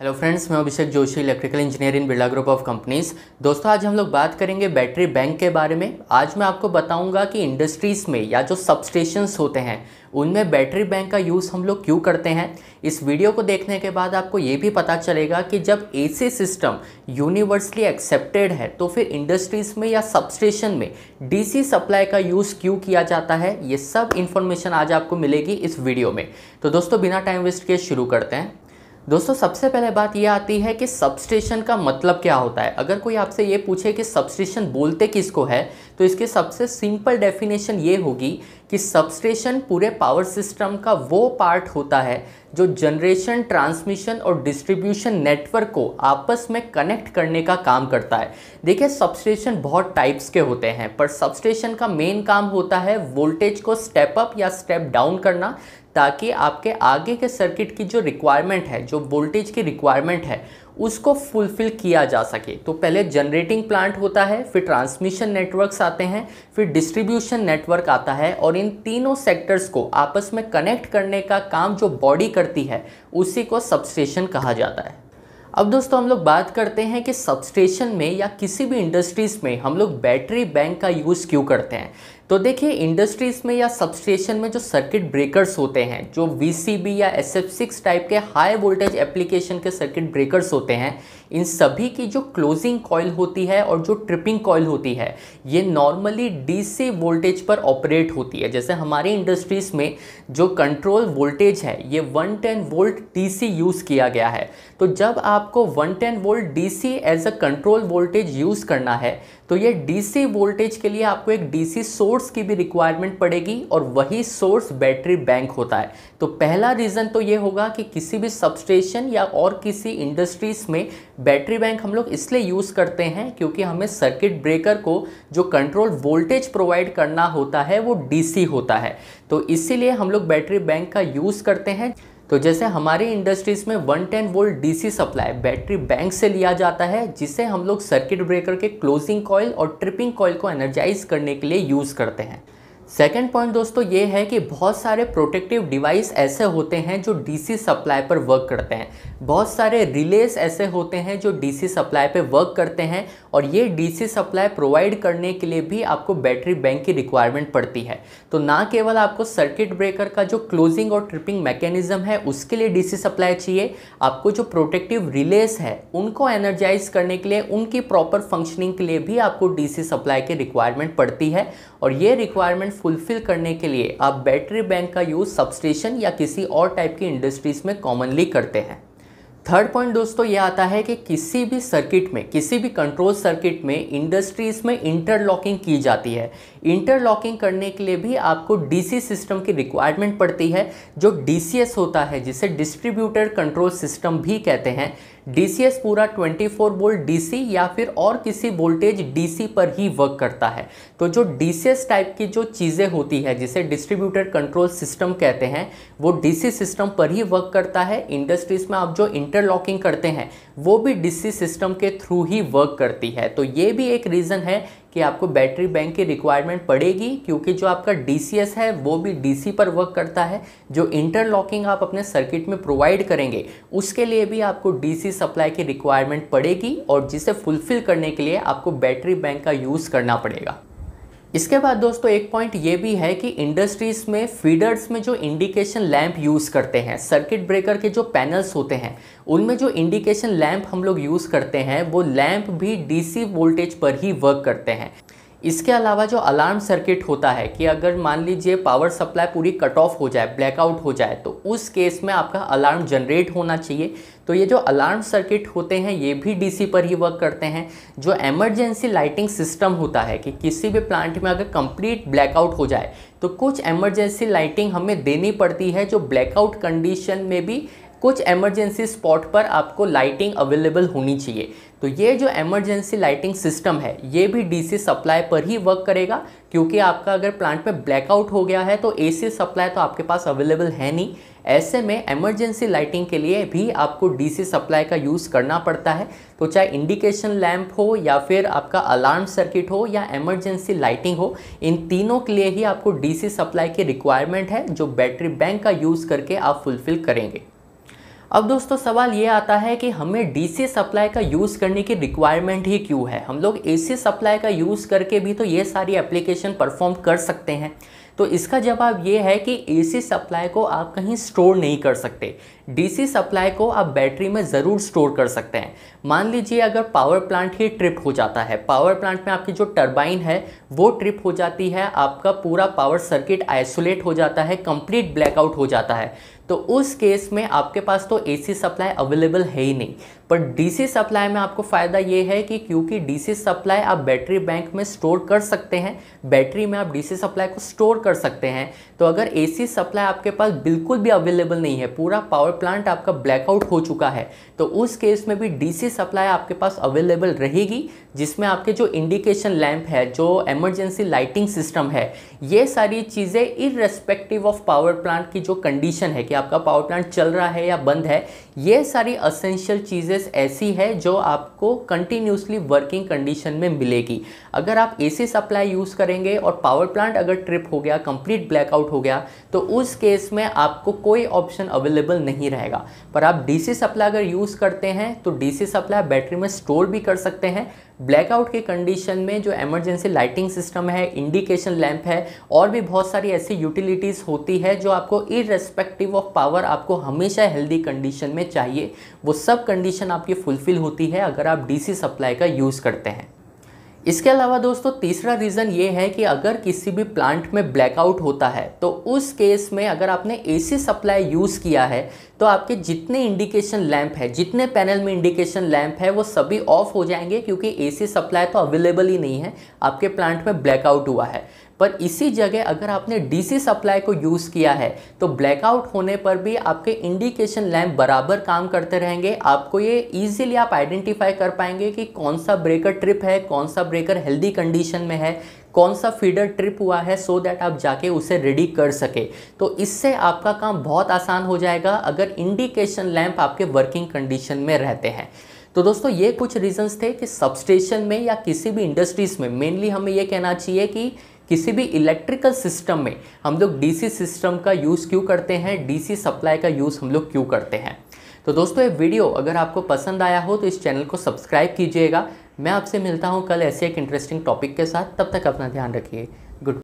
Hello friends मैं Abhishek Joshi electrical engineer in Birla group of companies दोस्तों, आज हम लोग बात करेंगे बैटरी बैंक के बारे में। आज मैं आपको बताऊँगा कि इंडस्ट्रीज़ में या जो सबस्टेशंस होते हैं, उनमें बैटरी बैंक का यूज़ हम लोग क्यों करते हैं? इस वीडियो को देखने के बाद आपको ये भी पता चलेगा कि जब एसी सिस्टम यूनिवर्सली एक्सेप्टेड है तो फिर इंडस्ट्रीज़ में या सबस्टेशन में डीसी सप्लाई का यूज़ क्यों किया जाता है? ये सब इन्फॉर्मेशन आज आपको मिलेगी इस वीडियो में। तो दोस्तों, बिना टाइम वेस्ट किए शुरू करते हैं। दोस्तों, सबसे पहले बात यह आती है कि सबस्टेशन का मतलब क्या होता है। अगर कोई आपसे ये पूछे कि सबस्टेशन बोलते किसको है तो इसके सबसे सिंपल डेफिनेशन ये होगी कि सबस्टेशन पूरे पावर सिस्टम का वो पार्ट होता है जो जनरेशन ट्रांसमिशन और डिस्ट्रीब्यूशन नेटवर्क को आपस में कनेक्ट करने का काम करता है। देखिए सबस्टेशन बहुत टाइप्स के होते हैं, पर सबस्टेशन का मेन काम होता है वोल्टेज को स्टेप अप या स्टेप डाउन करना ताकि आपके आगे के सर्किट की जो रिक्वायरमेंट है, जो वोल्टेज की रिक्वायरमेंट है, उसको फुलफ़िल किया जा सके। तो पहले जनरेटिंग प्लांट होता है, फिर ट्रांसमिशन नेटवर्क्स आते हैं, फिर डिस्ट्रीब्यूशन नेटवर्क आता है और इन तीनों सेक्टर्स को आपस में कनेक्ट करने का काम जो बॉडी करती है, उसी को सबस्टेशन कहा जाता है। अब दोस्तों, हम लोग बात करते हैं कि सबस्टेशन में या किसी भी इंडस्ट्रीज़ में हम लोग बैटरी बैंक का यूज़ क्यों करते हैं। तो देखिए इंडस्ट्रीज़ में या सबस्टेशन में जो सर्किट ब्रेकर्स होते हैं, जो वीसीबी या एस एफ़ सिक्स टाइप के हाई वोल्टेज एप्लीकेशन के सर्किट ब्रेकर्स होते हैं, इन सभी की जो क्लोजिंग कॉयल होती है और जो ट्रिपिंग कॉयल होती है, ये नॉर्मली डीसी वोल्टेज पर ऑपरेट होती है। जैसे हमारे इंडस्ट्रीज़ में जो कंट्रोल वोल्टेज है, ये 110 वोल्ट डीसी यूज़ किया गया है। तो जब आपको 110 volt DC as a control voltage use करना है तो ये डीसी वोल्टेज के लिए आपको एक डीसी सोर्स की भी रिक्वायरमेंट पड़ेगी और वही सोर्स बैटरी बैंक होता है। तो पहला रीज़न तो ये होगा कि किसी भी सबस्टेशन या और किसी इंडस्ट्रीज़ में बैटरी बैंक हम लोग इसलिए यूज़ करते हैं क्योंकि हमें सर्किट ब्रेकर को जो कंट्रोल वोल्टेज प्रोवाइड करना होता है वो डीसी होता है। तो इसीलिए हम लोग बैटरी बैंक का यूज़ करते हैं। तो जैसे हमारी इंडस्ट्रीज़ में 110 volt DC supply battery bank से लिया जाता है, जिसे हम लोग सर्किट ब्रेकर के क्लोजिंग कॉयल और ट्रिपिंग कॉयल को एनर्जाइज करने के लिए यूज़ करते हैं। सेकेंड पॉइंट दोस्तों ये है कि बहुत सारे प्रोटेक्टिव डिवाइस ऐसे होते हैं जो डीसी सप्लाई पर वर्क करते हैं। बहुत सारे रिलेस ऐसे होते हैं जो डीसी सप्लाई पे वर्क करते हैं और ये डीसी सप्लाई प्रोवाइड करने के लिए भी आपको बैटरी बैंक की रिक्वायरमेंट पड़ती है। तो ना केवल आपको सर्किट ब्रेकर का जो क्लोजिंग और ट्रिपिंग मैकेनिज्म है, उसके लिए डीसी सप्लाई चाहिए, आपको जो प्रोटेक्टिव रिलेस है, उनको एनर्जाइज करने के लिए, उनकी प्रॉपर फंक्शनिंग के लिए भी आपको डीसी सप्लाई की रिक्वायरमेंट पड़ती है। और ये रिक्वायरमेंट फुलफिल करने के लिए आप बैटरी बैंक का यूज़ सबस्टेशन या किसी और टाइप की इंडस्ट्रीज़ में कॉमनली करते हैं। थर्ड पॉइंट दोस्तों ये आता है कि किसी भी सर्किट में, किसी भी कंट्रोल सर्किट में इंडस्ट्रीज़ में इंटरलॉकिंग की जाती है। इंटरलॉकिंग करने के लिए भी आपको डीसी सिस्टम की रिक्वायरमेंट पड़ती है, जो डीसीएस होता है, जिसे डिस्ट्रीब्यूटर कंट्रोल सिस्टम भी कहते हैं। डीसीएस पूरा 24 वोल्ट डीसी या फिर और किसी वोल्टेज डीसी पर ही वर्क करता है। तो जो डीसीएस टाइप की जो चीज़ें होती है, जिसे डिस्ट्रीब्यूटर कंट्रोल सिस्टम कहते हैं, वो डीसी सिस्टम पर ही वर्क करता है। इंडस्ट्रीज़ में आप जो इंटरलॉकिंग करते हैं, वो भी डीसी सिस्टम के थ्रू ही वर्क करती है। तो ये भी एक रीज़न है कि आपको बैटरी बैंक की रिक्वायरमेंट पड़ेगी, क्योंकि जो आपका डीसीएस है, वो भी डीसी पर वर्क करता है, जो इंटरलॉकिंग आप अपने सर्किट में प्रोवाइड करेंगे, उसके लिए भी आपको डीसी सप्लाई की रिक्वायरमेंट पड़ेगी, और जिसे फुलफिल करने के लिए आपको बैटरी बैंक का यूज़ करना पड़ेगा। इसके बाद दोस्तों, एक पॉइंट ये भी है कि इंडस्ट्रीज़ में फीडर्स में जो इंडिकेशन लैंप यूज़ करते हैं सर्किट ब्रेकर के जो पैनल्स होते हैं, उनमें जो इंडिकेशन लैंप हम लोग यूज़ करते हैं, वो लैंप भी डीसी वोल्टेज पर ही वर्क करते हैं। इसके अलावा जो अलार्म सर्किट होता है कि अगर मान लीजिए पावर सप्लाई पूरी कट ऑफ़ हो जाए ब्लैकआउट हो जाए तो उस केस में आपका अलार्म जनरेट होना चाहिए। तो ये जो अलार्म सर्किट होते हैं, ये भी डीसी पर ही वर्क करते हैं। जो एमरजेंसी लाइटिंग सिस्टम होता है कि किसी भी प्लांट में अगर कंप्लीट ब्लैकआउट हो जाए तो कुछ एमरजेंसी लाइटिंग हमें देनी पड़ती है जो ब्लैकआउट कंडीशन में भी कुछ एमरजेंसी स्पॉट पर आपको लाइटिंग अवेलेबल होनी चाहिए। तो ये जो एमरजेंसी लाइटिंग सिस्टम है, ये भी डीसी सप्लाई पर ही वर्क करेगा, क्योंकि आपका अगर प्लांट में ब्लैकआउट हो गया है तो एसी सप्लाई तो आपके पास अवेलेबल है नहीं। ऐसे में एमरजेंसी लाइटिंग के लिए भी आपको डीसी सप्लाई का यूज़ करना पड़ता है। तो चाहे इंडिकेशन लैंप हो, या फिर आपका अलार्म सर्किट हो, या एमरजेंसी लाइटिंग हो, इन तीनों के लिए ही आपको डीसी सप्लाई की रिक्वायरमेंट है, जो बैटरी बैंक का यूज़ करके आप फुलफ़िल करेंगे। अब दोस्तों, सवाल ये आता है कि हमें डीसी सप्लाई का यूज़ करने की रिक्वायरमेंट ही क्यों है? हम लोग एसी सप्लाई का यूज़ करके भी तो ये सारी एप्लीकेशन परफॉर्म कर सकते हैं। तो इसका जवाब ये है कि एसी सप्लाई को आप कहीं स्टोर नहीं कर सकते। डीसी सप्लाई को आप बैटरी में ज़रूर स्टोर कर सकते हैं। मान लीजिए अगर पावर प्लांट ही ट्रिप हो जाता है। पावर प्लांट में आपकी जो टरबाइन है, वो ट्रिप हो जाती है, आपका पूरा पावर सर्किट आइसोलेट हो जाता है कंप्लीट ब्लैकआउट हो जाता है। तो उस केस में आपके पास तो एसी सप्लाई अवेलेबल है ही नहीं। पर डीसी सप्लाई में आपको फ़ायदा ये है कि क्योंकि डीसी सप्लाई आप बैटरी बैंक में स्टोर कर सकते हैं बैटरी में आप डीसी सप्लाई को स्टोर कर सकते हैं। तो अगर एसी सप्लाई आपके पास बिल्कुल भी अवेलेबल नहीं है, पूरा पावर प्लांट आपका ब्लैकआउट हो चुका है तो उस केस में भी डीसी सप्लाई आपके पास अवेलेबल रहेगी, जिसमें आपके जो इंडिकेशन लैंप है, जो एमरजेंसी लाइटिंग सिस्टम है, ये सारी चीज़ें इरेस्पेक्टिव ऑफ़ पावर प्लांट की जो कंडीशन है कि आपका पावर प्लांट चल रहा है या बंद है, ये सारी असेंशियल चीज़ें ऐसी है जो आपको कंटिन्यूसली वर्किंग कंडीशन में मिलेगी। अगर आप एसी सप्लाई यूज़ करेंगे और पावर प्लांट अगर ट्रिप हो गया कंप्लीट ब्लैकआउट हो गया तो उस केस में आपको कोई ऑप्शन अवेलेबल नहीं रहेगा। पर आप डीसी सप्लाई अगर यूज़ करते हैं तो डीसी सप्लाई बैटरी में स्टोर भी कर सकते हैं। ब्लैकआउट के कंडीशन में जो एमरजेंसी लाइटिंग सिस्टम है इंडिकेशन लैंप है, और भी बहुत सारी ऐसी यूटिलिटीज़ होती है जो आपको इरेस्पेक्टिव ऑफ़ पावर आपको हमेशा हेल्दी कंडीशन में चाहिए। वो सब कंडीशन आपकी फुलफ़िल होती है अगर आप डीसी सप्लाई का यूज़ करते हैं। इसके अलावा दोस्तों, तीसरा रीज़न ये है कि अगर किसी भी प्लांट में ब्लैकआउट होता है तो उस केस में अगर आपने एसी सप्लाई यूज़ किया है तो आपके जितने इंडिकेशन लैंप है, जितने पैनल में इंडिकेशन लैंप है, वो सभी ऑफ़ हो जाएँगे क्योंकि एसी सप्लाई तो अवेलेबल ही नहीं है। आपके प्लांट में ब्लैकआउट हुआ है। पर इसी जगह अगर आपने डीसी सप्लाई को यूज़ किया है तो ब्लैकआउट होने पर भी आपके इंडिकेशन लैंप बराबर काम करते रहेंगे। आपको ये इजीली आप आइडेंटिफाई कर पाएँगे कि कौन सा ब्रेकर ट्रिप है, कौन सा ब्रेकर हेल्दी कंडीशन में है, कौन सा फीडर ट्रिप हुआ है सो so दैट आप जाके उसे रेडी कर सके। तो इससे आपका काम बहुत आसान हो जाएगा अगर इंडिकेशन लैंप आपके वर्किंग कंडीशन में रहते हैं। तो दोस्तों, ये कुछ रीजंस थे कि सबस्टेशन में या किसी भी इंडस्ट्रीज़ में। मेनली हमें ये कहना चाहिए कि किसी भी इलेक्ट्रिकल सिस्टम में हम लोग डीसी सिस्टम का यूज़ क्यों करते हैं? डीसी सप्लाई का यूज़ हम लोग क्यों करते हैं? तो दोस्तों, ये वीडियो अगर आपको पसंद आया हो तो इस चैनल को सब्सक्राइब कीजिएगा। मैं आपसे मिलता हूँ कल ऐसे एक इंटरेस्टिंग टॉपिक के साथ। तब तक अपना ध्यान रखिए।